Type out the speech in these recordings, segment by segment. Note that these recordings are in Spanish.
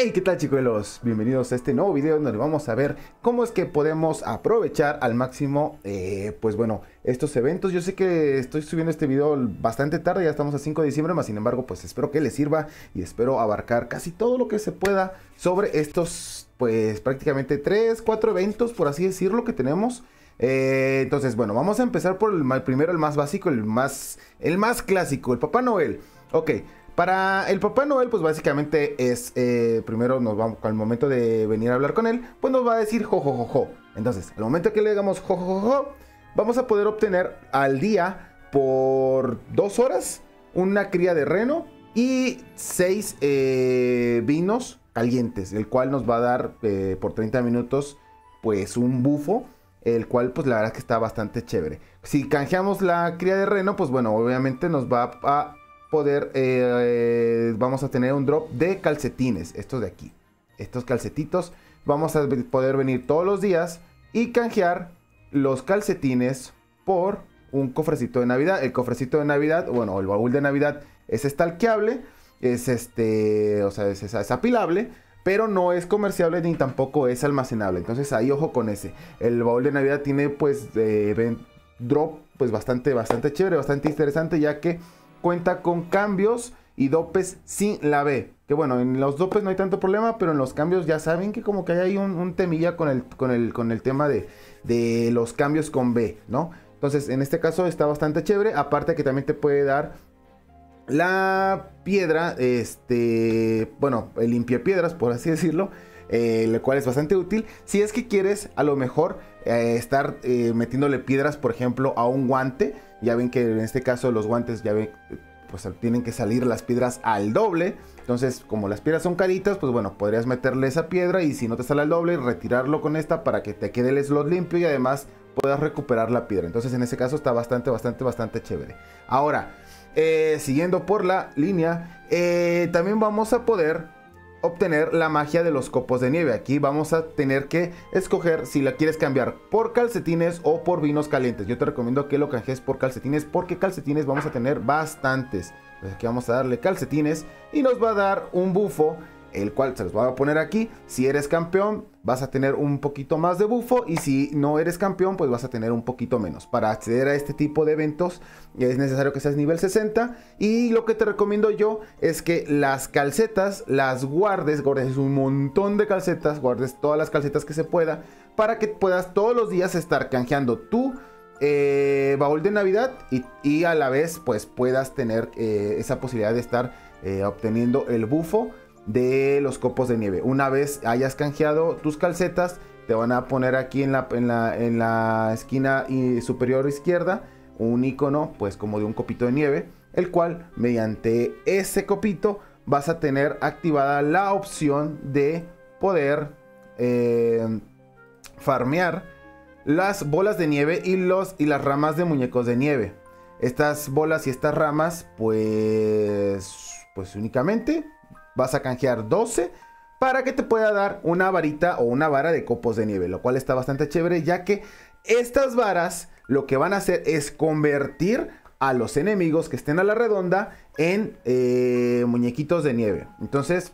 Hey, ¿qué tal chicuelos? Bienvenidos a este nuevo video donde vamos a ver cómo es que podemos aprovechar al máximo, eh, pues bueno, estos eventos. Yo sé que estoy subiendo este video bastante tarde, ya estamos a 5 de diciembre, más sin embargo, pues espero que les sirva y espero abarcar casi todo lo que se pueda sobre estos, pues prácticamente 3, 4 eventos, por así decirlo, que tenemos. Eh, entonces, bueno, vamos a empezar por el primero, el más básico, el más, el más clásico, el Papá Noel. Ok, para el Papá Noel, pues básicamente es, eh, primero vamos, al momento de venir a hablar con él, pues nos va a decir jo. Entonces, al momento que le digamos jo, vamos a poder obtener al día por dos horas una cría de reno y seis eh, vinos calientes, el cual nos va a dar eh, por 30 minutos pues un bufo el cual pues la verdad es que está bastante chévere. Si canjeamos la cría de reno, pues bueno, obviamente nos va a poder, eh, vamos a tener un drop de calcetines, estos de aquí, estos calcetitos, vamos a poder venir todos los días y canjear los calcetines por un cofrecito de Navidad. El cofrecito de Navidad, bueno, el baúl de Navidad es estalqueable, es este, o sea, es, apilable, pero no es comerciable ni tampoco es almacenable. Entonces ahí ojo con ese. El baúl de Navidad tiene pues eh, drop pues bastante, bastante chévere, bastante interesante, ya que cuenta con cambios y dopes sin la B. Que bueno, en los dopes no hay tanto problema, pero en los cambios ya saben que como que hay un, temilla con el, con el, con el tema de, de los cambios con B, ¿no? Entonces, en este caso está bastante chévere. Aparte que también te puede dar la piedra, este, bueno, el limpia piedras, por así decirlo. Eh, lo cual es bastante útil. Si es que quieres a lo mejor eh, estar eh, metiéndole piedras, por ejemplo, a un guante ya ven que en este caso los guantes ya ven, pues tienen que salir las piedras al doble. Entonces, como las piedras son caritas, pues bueno, podrías meterle esa piedra y si no te sale al doble, retirarlo con esta para que te quede el slot limpio y además puedas recuperar la piedra. Entonces, en ese caso está bastante, bastante, bastante chévere. Ahora, eh, siguiendo por la línea, eh, también vamos a poder obtener la magia de los copos de nieve. Aquí vamos a tener que escoger si la quieres cambiar por calcetines o por vinos calientes. Yo te recomiendo que lo canjees por calcetines porque calcetines vamos a tener bastantes. Pues aquí vamos a darle calcetines y nos va a dar un bufo el cual se los voy a poner aquí. Si eres campeón, vas a tener un poquito más de bufo y si no eres campeón, pues vas a tener un poquito menos. Para acceder a este tipo de eventos es necesario que seas nivel 60 y lo que te recomiendo yo es que las calcetas las guardes, guardes un montón de calcetas, guardes todas las calcetas que se pueda para que puedas todos los días estar canjeando tu eh, baúl de Navidad y, a la vez pues puedas tener eh, esa posibilidad de estar eh, obteniendo el bufo de los copos de nieve. Una vez hayas canjeado tus calcetas, te van a poner aquí en la, en la, esquina superior izquierda un icono, pues como de un copito de nieve, el cual mediante ese copito vas a tener activada la opción de poder eh, farmear las bolas de nieve y, los, y las ramas de muñecos de nieve. Estas bolas y estas ramas, pues, pues únicamente vas a canjear 12 para que te pueda dar una varita o una vara de copos de nieve, lo cual está bastante chévere ya que estas varas lo que van a hacer es convertir a los enemigos que estén a la redonda en eh, muñequitos de nieve. Entonces,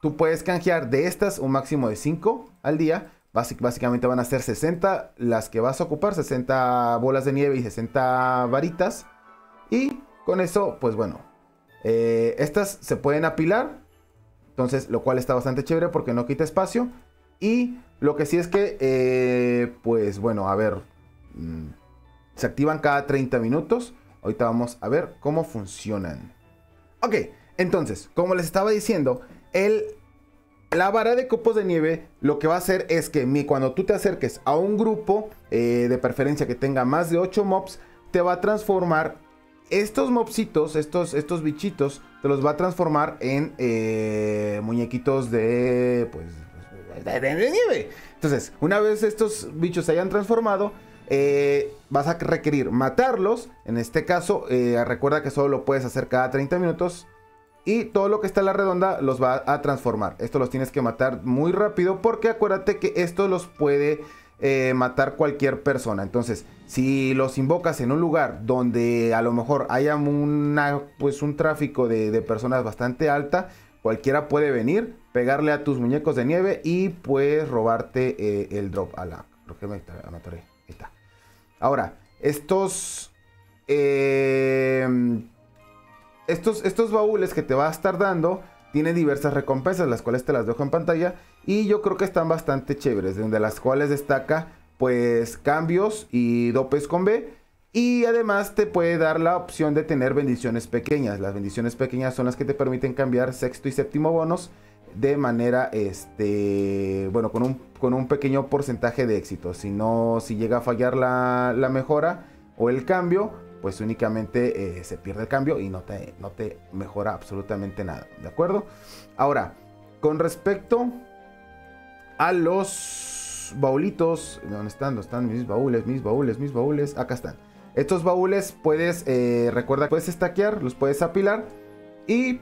tú puedes canjear de estas un máximo de 5 al día. básicamente van a ser 60 las que vas a ocupar, 60 bolas de nieve y 60 varitas. Y con eso, pues bueno, eh, estas se pueden apilar entonces, lo cual está bastante chévere porque no quita espacio. Y lo que sí es que, eh, pues bueno, a ver, mm, se activan cada 30 minutos. Ahorita vamos a ver cómo funcionan. Ok, entonces, como les estaba diciendo, el, la vara de copos de nieve lo que va a hacer es que mi, cuando tú te acerques a un grupo, eh, de preferencia que tenga más de 8 mobs, te va a transformar estos mopsitos, estos, estos bichitos, te los va a transformar en eh, muñequitos de, pues, de, nieve. Entonces, una vez estos bichos se hayan transformado, eh, vas a requerir matarlos. En este caso, eh, recuerda que solo lo puedes hacer cada 30 minutos. Y todo lo que está en la redonda los va a transformar. Esto los tienes que matar muy rápido porque acuérdate que esto los puede eh, matar cualquier persona. Entonces, si los invocas en un lugar donde a lo mejor haya una, pues un tráfico de, personas bastante alta, cualquiera puede venir, pegarle a tus muñecos de nieve y pues robarte eh, el drop. A la, creo. Ahora, estos, em, estos, estos baúles que te va a estar dando tienen diversas recompensas, las cuales te las dejo en pantalla. Y yo creo que están bastante chéveres, de las cuales destaca pues cambios y dopes con B. Y además te puede dar la opción de tener bendiciones pequeñas. Las bendiciones pequeñas son las que te permiten cambiar sexto y séptimo bonos de manera, este, bueno, con un, con un pequeño porcentaje de éxito. Si no, si llega a fallar la, mejora o el cambio, pues únicamente eh, se pierde el cambio y no te, no te mejora absolutamente nada. ¿De acuerdo? Ahora, con respecto a los baulitos. ¿Dónde están? ¿Dónde están mis baúles? Mis baúles, mis baúles. Acá están. Estos baúles puedes, eh, recuerda, puedes estaquear, los puedes apilar. Y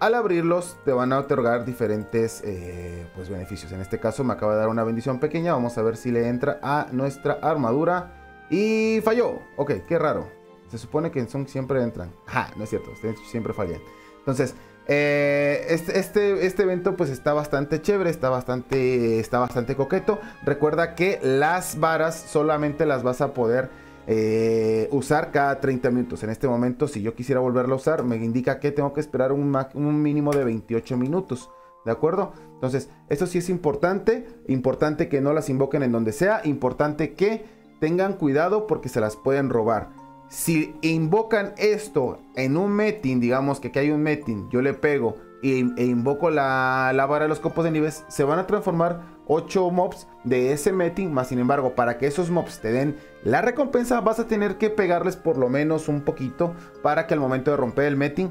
al abrirlos te van a otorgar diferentes eh, pues, beneficios. En este caso me acaba de dar una bendición pequeña. Vamos a ver si le entra a nuestra armadura. Y falló. Ok, qué raro. Se supone que en Song siempre entran. Ja, no es cierto. Siempre fallan. Entonces, eh, este, este, este, evento pues está bastante chévere, está bastante, está bastante coqueto. Recuerda que las varas solamente las vas a poder eh, usar cada 30 minutos. En este momento, si yo quisiera volverlo a usar, me indica que tengo que esperar un, mínimo de 28 minutos. ¿De acuerdo? Entonces, esto sí es importante. Importante que no las invoquen en donde sea. Importante que tengan cuidado porque se las pueden robar. Si invocan esto en un meeting, digamos que, hay un meeting, yo le pego e, invoco la, la, vara de los copos de nives, se van a transformar 8 mobs de ese meeting, más sin embargo, para que esos mobs te den la recompensa, vas a tener que pegarles por lo menos un poquito para que al momento de romper el meeting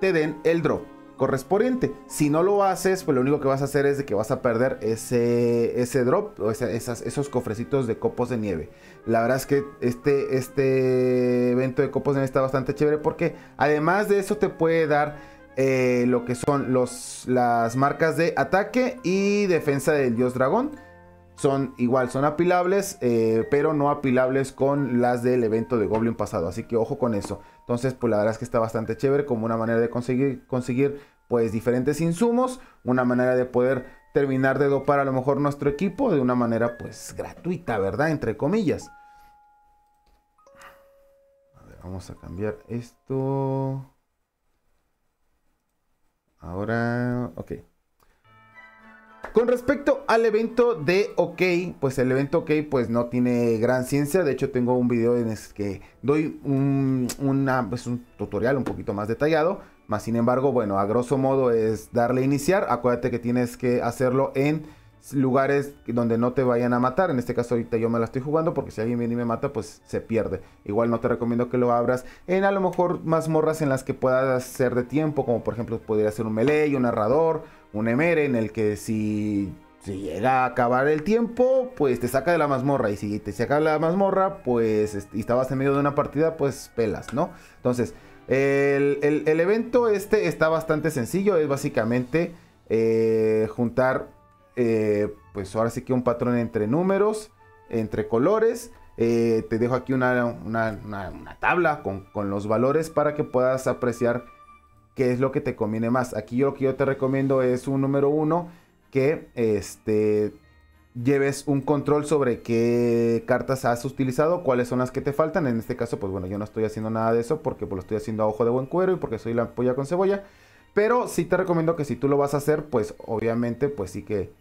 te den el drop correspondiente. Si no lo haces, pues lo único que vas a hacer es de que vas a perder ese, ese drop o esos cofrecitos de copos de nieve. La verdad es que este, este evento de copos de nieve está bastante chévere porque además de eso te puede dar eh, lo que son los, las marcas de ataque y defensa del dios dragón. Son igual, son apilables, eh, pero no apilables con las del evento de Goblin pasado. Así que ojo con eso. Entonces, pues la verdad es que está bastante chévere como una manera de conseguir, conseguir pues diferentes insumos, una manera de poder terminar de dopar a lo mejor nuestro equipo de una manera pues gratuita, ¿verdad? Entre comillas. A ver, vamos a cambiar esto. Ahora, ok. Con respecto al evento de OK, pues el evento OK pues no tiene gran ciencia. De hecho tengo un video en el que doy un, pues, tutorial un poquito más detallado. Más sin embargo, bueno, a grosso modo es darle a iniciar. Acuérdate que tienes que hacerlo en lugares donde no te vayan a matar. En este caso ahorita yo me la estoy jugando porque si alguien viene y me mata pues se pierde. Igual no te recomiendo que lo abras en a lo mejor mazmorras en las que puedas hacer de tiempo. Como por ejemplo podría ser un melee, un narrador un emere en el que si, llega a acabar el tiempo, pues te saca de la mazmorra. Y si te saca de la mazmorra, pues estabas en medio de una partida, pues pelas, ¿no? Entonces, el, evento este está bastante sencillo. Es básicamente eh, juntar, eh, pues ahora sí que un patrón entre números, entre colores. Eh, te dejo aquí una, tabla con, con, los valores para que puedas apreciar qué es lo que te conviene más. Aquí yo lo que yo te recomiendo es un número uno que este, lleves un control sobre qué cartas has utilizado, cuáles son las que te faltan. En este caso, pues bueno, yo no estoy haciendo nada de eso porque pues, lo estoy haciendo a ojo de buen cuero y porque soy la polla con cebolla. Pero sí te recomiendo que si tú lo vas a hacer, pues obviamente, pues sí que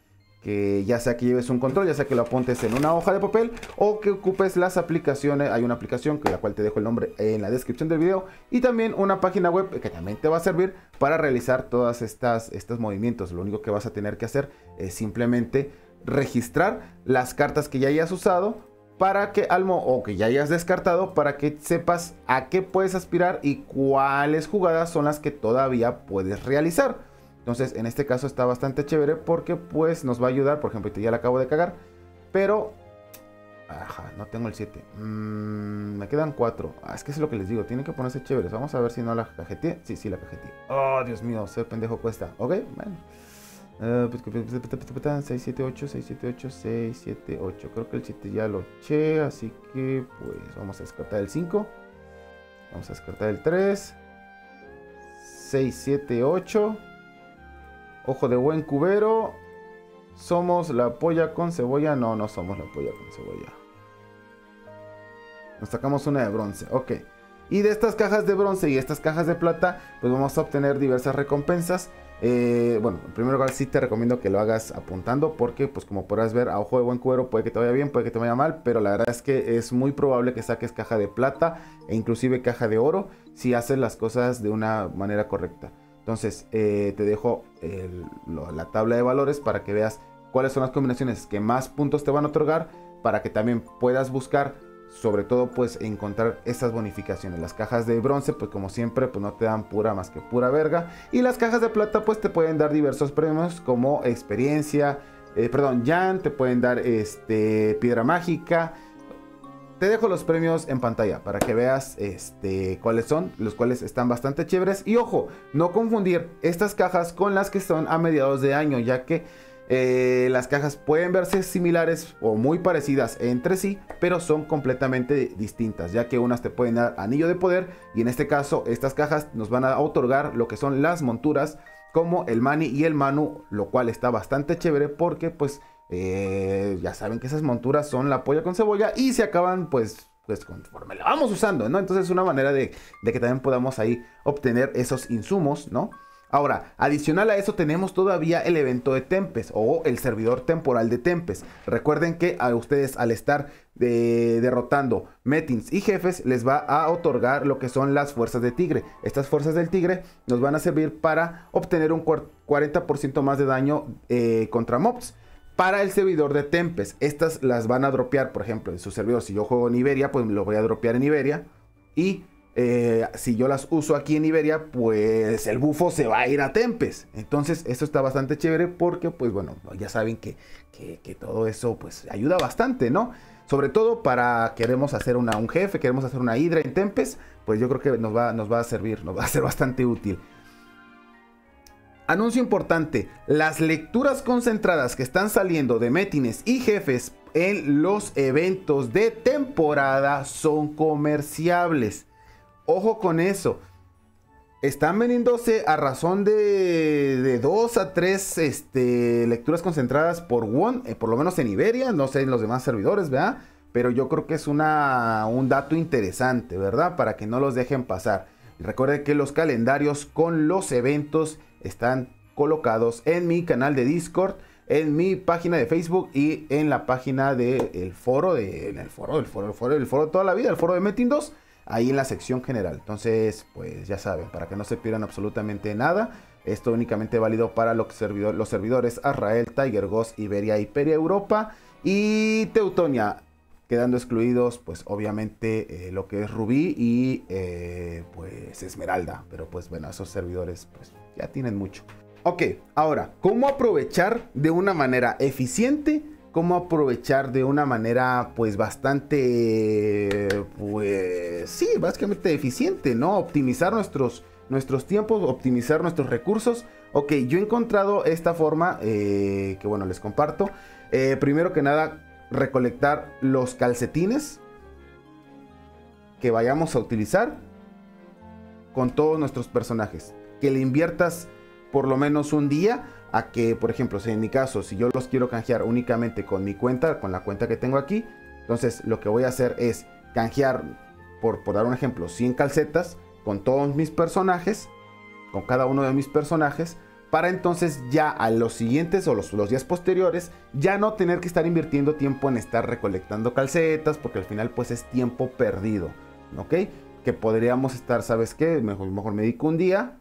que ya sea que lleves un control, ya sea que lo apuntes en una hoja de papel o que ocupes las aplicaciones. Hay una aplicación que la cual te dejo el nombre en la descripción del video y también una página web que también te va a servir para realizar todas estas estos movimientos. Lo único que vas a tener que hacer es simplemente registrar las cartas que ya hayas usado para que almo o que ya hayas descartado para que sepas a qué puedes aspirar y cuáles jugadas son las que todavía puedes realizar. Entonces, en este caso está bastante chévere porque pues nos va a ayudar. Por ejemplo, ya la acabo de cagar. Pero... Ajá, no tengo el 7. Mm, me quedan 4. Ah, es que es lo que les digo. Tienen que ponerse chéveres. Vamos a ver si no la cajeteé. Sí, sí, la cajeteé. Oh, Dios mío, ser pendejo cuesta. Ok, bueno. 6, 7, 8, 6, 7, 8, 6, 7, 8. Creo que el 7 ya lo eché. Así que pues vamos a descartar el 5. Vamos a descartar el 3. 6, 7, 8. Ojo de buen cubero. ¿Somos la polla con cebolla? No, no somos la polla con cebolla. Nos sacamos una de bronce. Ok. Y de estas cajas de bronce y estas cajas de plata, pues vamos a obtener diversas recompensas. Eh, bueno, en primer lugar sí te recomiendo que lo hagas apuntando porque pues como podrás ver a ojo de buen cuero puede que te vaya bien, puede que te vaya mal, pero la verdad es que es muy probable que saques caja de plata e inclusive caja de oro si haces las cosas de una manera correcta. Entonces eh, te dejo la tabla de valores para que veas cuáles son las combinaciones que más puntos te van a otorgar para que también puedas buscar sobre todo pues encontrar estas bonificaciones. Las cajas de bronce pues como siempre pues no te dan pura más que pura verga. Y las cajas de plata pues te pueden dar diversos premios como experiencia, eh, perdón, Jan, te pueden dar este, piedra mágica. Te dejo los premios en pantalla para que veas este, cuáles son, los cuales están bastante chéveres. Y ojo, no confundir estas cajas con las que son a mediados de año, ya que eh, las cajas pueden verse similares o muy parecidas entre sí, pero son completamente distintas, ya que unas te pueden dar anillo de poder y en este caso estas cajas nos van a otorgar lo que son las monturas como el mani y el manu, lo cual está bastante chévere porque pues eh, ya saben que esas monturas son la polla con cebolla y se acaban pues pues conforme la vamos usando, ¿no? Entonces es una manera de, de que también podamos ahí obtener esos insumos, ¿no? Ahora, adicional a eso tenemos todavía el evento de Tempest o el servidor temporal de Tempest. Recuerden que a ustedes al estar eh, derrotando Metins y jefes les va a otorgar lo que son las fuerzas de tigre. Estas fuerzas del tigre nos van a servir para obtener un 40% más de daño eh, contra mobs. Para el servidor de Tempest, estas las van a dropear, por ejemplo, en su servidor. Si yo juego en Iberia, pues lo voy a dropear en Iberia. Y eh, si yo las uso aquí en Iberia, pues el bufo se va a ir a Tempes. Entonces, eso está bastante chévere porque, pues bueno, ya saben que, todo eso pues ayuda bastante, ¿no? Sobre todo para queremos hacer una, un jefe, queremos hacer una hidra en Tempes, pues yo creo que nos va, nos va a servir, nos va a ser bastante útil. Anuncio importante, las lecturas concentradas que están saliendo de Metines y jefes en los eventos de temporada son comerciables. Ojo con eso. Están vendiéndose a razón de, de dos a tres este, lecturas concentradas por one, eh, por lo menos en Iberia, no sé en los demás servidores, ¿verdad? Pero yo creo que es una, un dato interesante, ¿verdad? Para que no los dejen pasar. Recuerden que los calendarios con los eventos están colocados en mi canal de Discord, en mi página de Facebook y en la página del foro, de, en el foro, el foro, el foro, el foro de toda la vida, el foro de Metin 2 ahí en la sección general. Entonces, pues ya saben, para que no se pierdan absolutamente nada. Esto únicamente válido para los, servidores Azrael, Tiger Ghost, Iberia, Hiperia Europa y Teutonia. Quedando excluidos, pues obviamente eh, lo que es Rubí y eh, pues Esmeralda. Pero pues bueno, esos servidores pues ya tienen mucho. Ok, ahora, ¿cómo aprovechar de una manera eficiente cómo aprovechar de una manera pues bastante pues sí, básicamente eficiente, ¿no? Optimizar nuestros, nuestros tiempos, optimizar nuestros recursos. Ok, yo he encontrado esta forma eh, que bueno, les comparto. Primero que nada, recolectar los calcetines que vayamos a utilizar con todos nuestros personajes. Que le inviertas por lo menos un día a que, por ejemplo, si en mi caso, si yo los quiero canjear únicamente con mi cuenta, con la cuenta que tengo aquí, entonces lo que voy a hacer es canjear, por, por dar un ejemplo, 100 calcetas con todos mis personajes, con cada uno de mis personajes, para entonces ya a los siguientes o los, días posteriores ya no tener que estar invirtiendo tiempo en estar recolectando calcetas porque al final pues es tiempo perdido, ¿ok? Que podríamos estar, ¿sabes qué? Mejor, mejor me dedico un día,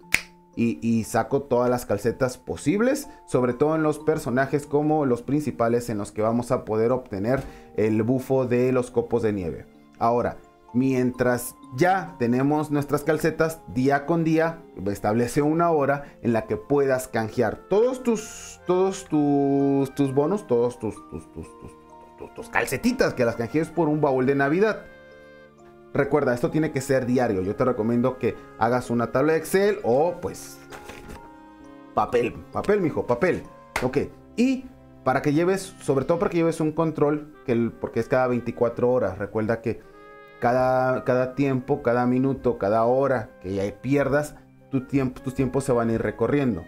y, saco todas las calcetas posibles, sobre todo en los personajes como los principales en los que vamos a poder obtener el bufo de los copos de nieve. Ahora, mientras ya tenemos nuestras calcetas día con día, establece una hora en la que puedas canjear todos tus, todos tus, tus bonos, todos tus, tus, tus, tus, calcetitas que las canjees por un baúl de Navidad. Recuerda, esto tiene que ser diario. Yo te recomiendo que hagas una tabla de Excel o pues papel, papel, mijo, papel. Ok. Y para que lleves, sobre todo para que lleves un control, que porque es cada 24 horas. Recuerda que cada, cada tiempo, cada minuto, cada hora que ya pierdas, tu tiempo, tus tiempos se van a ir recorriendo.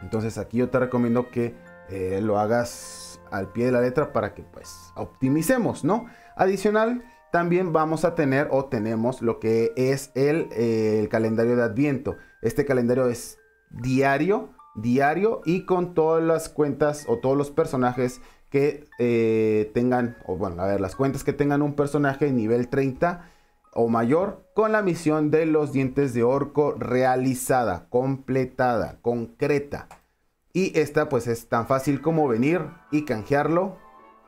Entonces aquí yo te recomiendo que eh, lo hagas al pie de la letra para que pues optimicemos, ¿no? Adicional, también vamos a tener o tenemos lo que es el, eh, el calendario de Adviento. Este calendario es diario, diario y con todas las cuentas o todos los personajes que eh, tengan, o bueno, a ver, las cuentas que tengan un personaje nivel 30 o mayor con la misión de los dientes de orco realizada, completada, concreta. Y esta pues es tan fácil como venir y canjearlo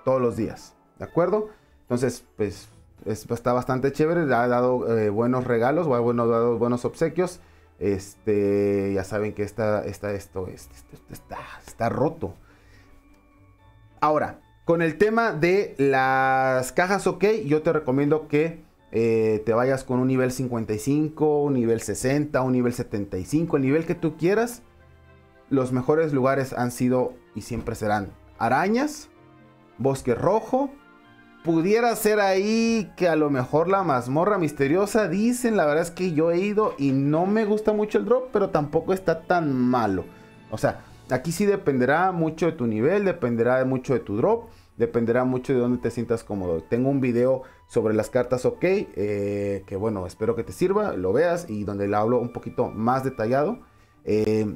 todos los días, ¿de acuerdo? Entonces pues está bastante chévere, ha dado eh, buenos regalos, ha dado buenos obsequios. Este, ya saben que esto, este, este, está, está roto. Ahora, con el tema de las cajas OK, yo te recomiendo que eh, te vayas con un nivel 55, un nivel 60, un nivel 75, el nivel que tú quieras. Los mejores lugares han sido y siempre serán arañas, bosque rojo. Pudiera ser ahí que a lo mejor la mazmorra misteriosa dicen, la verdad es que yo he ido y no me gusta mucho el drop, pero tampoco está tan malo. O sea, aquí sí dependerá mucho de tu nivel, dependerá mucho de tu drop, dependerá mucho de dónde te sientas cómodo. Tengo un video sobre las cartas OK, eh, que bueno, espero que te sirva, lo veas y donde le hablo un poquito más detallado. Eh,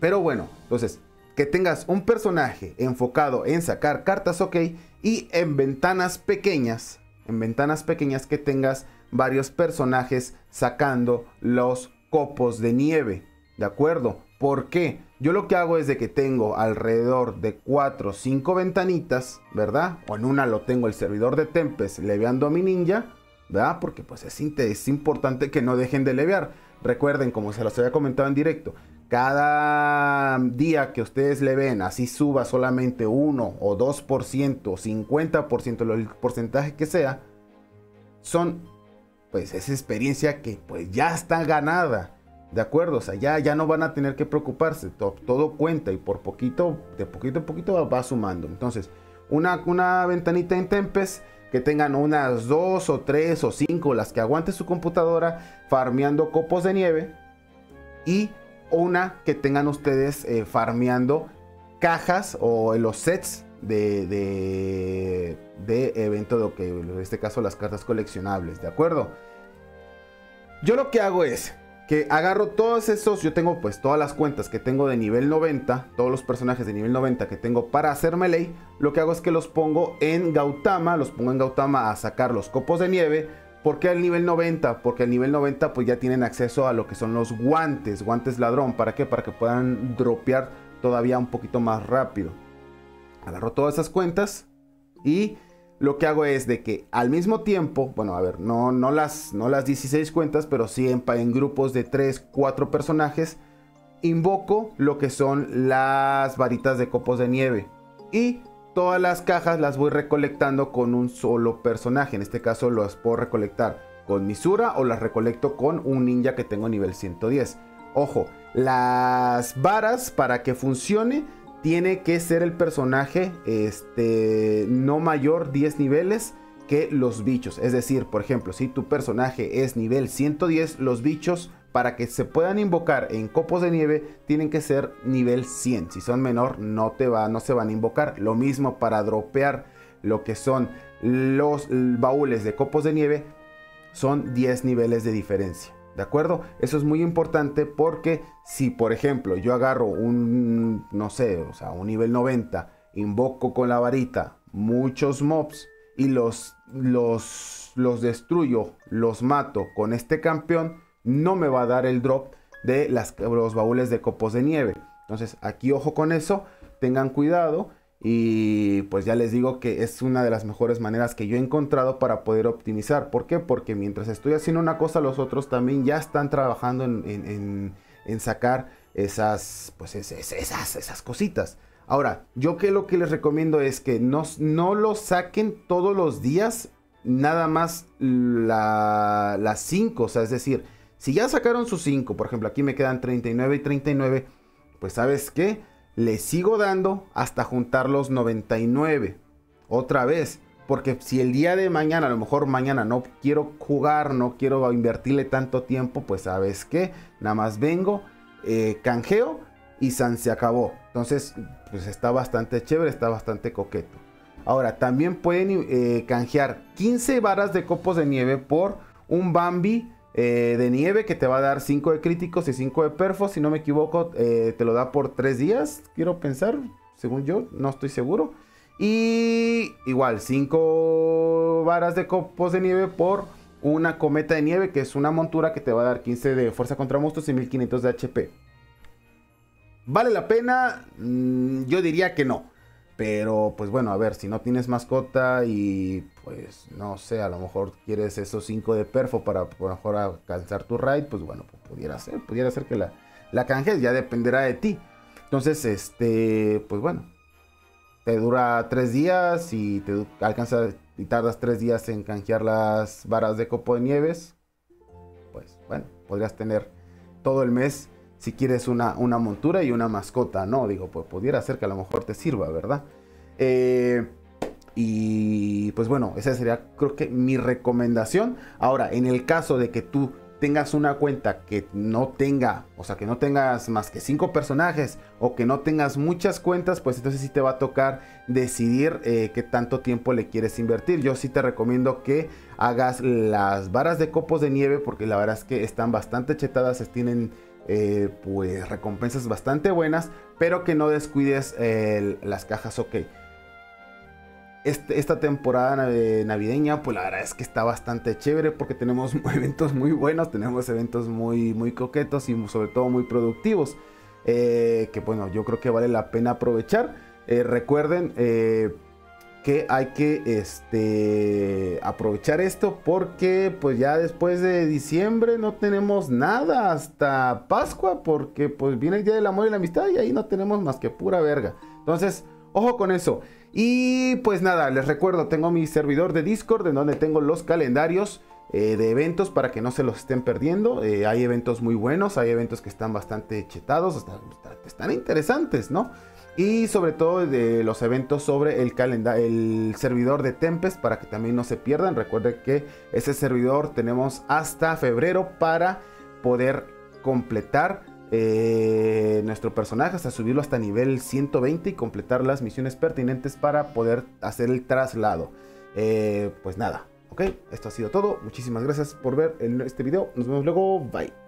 pero bueno, entonces, que tengas un personaje enfocado en sacar cartas OK y en ventanas pequeñas, en ventanas pequeñas que tengas varios personajes sacando los copos de nieve, ¿de acuerdo? ¿Por qué? Yo lo que hago es de que tengo alrededor de 4 o 5 ventanitas, ¿verdad? O en una lo tengo el servidor de Tempest leveando a mi ninja, ¿verdad? Porque pues es, importante que no dejen de levear. Recuerden, como se los había comentado en directo, cada día que ustedes le ven, así suba solamente 1 o 2%, 50%, el porcentaje que sea, son pues esa experiencia que pues ya está ganada. ¿De acuerdo? O sea, ya, ya no van a tener que preocuparse. Todo, cuenta y por poquito, de poquito a poquito va, sumando. Entonces, una, una ventanita en Tempest que tengan unas dos o tres o cinco, las que aguante su computadora, farmeando copos de nieve. Y una que tengan ustedes eh, farmeando cajas o los sets de, de, de evento de, en este caso las cartas coleccionables, ¿de acuerdo? Yo lo que hago es, que agarro todos esos, yo tengo pues todas las cuentas que tengo de nivel 90, todos los personajes de nivel 90 que tengo para hacer melee, lo que hago es que los pongo en Gautama, los pongo en Gautama a sacar los copos de nieve, ¿por qué al nivel 90? Porque al nivel 90 pues ya tienen acceso a lo que son los guantes, guantes ladrón, ¿para qué? Para que puedan dropear todavía un poquito más rápido. Agarro todas esas cuentas y lo que hago es de que al mismo tiempo, bueno, a ver, no, no, las, no las 16 cuentas, pero sí en, en grupos de 3, 4 personajes, invoco lo que son las varitas de copos de nieve. Y todas las cajas las voy recolectando con un solo personaje. En este caso las puedo recolectar con Misura o las recolecto con un ninja que tengo nivel 110. Ojo, las varas para que funcione tiene que ser el personaje este, no mayor 10 niveles que los bichos. Es decir, por ejemplo, si tu personaje es nivel 110, los bichos para que se puedan invocar en copos de nieve tienen que ser nivel 100. Si son menor no, te va, no se van a invocar. Lo mismo para dropear lo que son los baúles de copos de nieve son 10 niveles de diferencia. ¿De acuerdo? Eso es muy importante porque si, por ejemplo, yo agarro un, no sé, o sea, un nivel 90, invoco con la varita muchos mobs y los, los, los destruyo, los mato con este campeón, no me va a dar el drop de las, los baúles de copos de nieve. Entonces, aquí ojo con eso, tengan cuidado y pues ya les digo que es una de las mejores maneras que yo he encontrado para poder optimizar. ¿Por qué? Porque mientras estoy haciendo una cosa, los otros también ya están trabajando en, sacar esas, pues esas, esas cositas. Ahora, yo que lo que les recomiendo es que no, no lo saquen todos los días, nada más las 5. O sea, es decir, si ya sacaron sus 5, por ejemplo, aquí me quedan 39 y 39, pues sabes qué? Le sigo dando hasta juntar los 99. Otra vez. Porque si el día de mañana, a lo mejor mañana no quiero jugar, no quiero invertirle tanto tiempo, pues sabes que nada más vengo, eh, canjeo y San se acabó. Entonces, pues está bastante chévere, está bastante coqueto. Ahora, también pueden eh, canjear 15 varas de copos de nieve por un Bambi eh, de nieve que te va a dar 5 de críticos y 5 de perfos. Si no me equivoco, eh, te lo da por 3 días, quiero pensar, según yo, no estoy seguro. Y igual, 5 varas de copos de nieve por una cometa de nieve, que es una montura que te va a dar 15 de fuerza contra monstruos y 1500 de HP. ¿Vale la pena? Mm, yo diría que no. Pero pues bueno, a ver, si no tienes mascota y pues no sé, a lo mejor quieres esos 5 de perfo para mejor alcanzar tu raid, pues bueno, pues, pudiera ser, pudiera ser que la, la canjes, ya dependerá de ti. Entonces, este, pues bueno, te dura 3 días y te alcanza y tardas 3 días en canjear las varas de copo de nieves. Pues bueno, podrías tener todo el mes si quieres una, una montura y una mascota, ¿no? Digo, pues pudiera ser que a lo mejor te sirva, ¿verdad? Eh, y pues bueno, esa sería creo que mi recomendación. Ahora, en el caso de que tú tengas una cuenta que no tenga, o sea, que no tengas más que cinco personajes o que no tengas muchas cuentas, pues entonces sí te va a tocar decidir eh, qué tanto tiempo le quieres invertir. Yo sí te recomiendo que hagas las varas de copos de nieve porque la verdad es que están bastante chetadas, tienen eh, pues recompensas bastante buenas, pero que no descuides las cajas ok. Este, esta temporada navideña, pues la verdad es que está bastante chévere porque tenemos eventos muy buenos, tenemos eventos muy, muy coquetos y sobre todo muy productivos. Eh, que bueno, yo creo que vale la pena aprovechar. Eh, recuerden, que hay que este, aprovechar esto porque pues ya después de diciembre no tenemos nada hasta Pascua porque pues viene el Día del Amor y la Amistad y ahí no tenemos más que pura verga. Entonces, ojo con eso. Y pues nada, les recuerdo, tengo mi servidor de Discord en donde tengo los calendarios eh, de eventos para que no se los estén perdiendo. Eh, hay eventos muy buenos, hay eventos que están bastante chetados, están, están interesantes, ¿no? Y sobre todo de los eventos sobre el calendario, el servidor de Tempest para que también no se pierdan. Recuerden que ese servidor tenemos hasta febrero para poder completar eh, nuestro personaje hasta subirlo hasta nivel 120 y completar las misiones pertinentes para poder hacer el traslado. Eh, pues nada, ok, esto ha sido todo. Muchísimas gracias por ver este video. Nos vemos luego. Bye.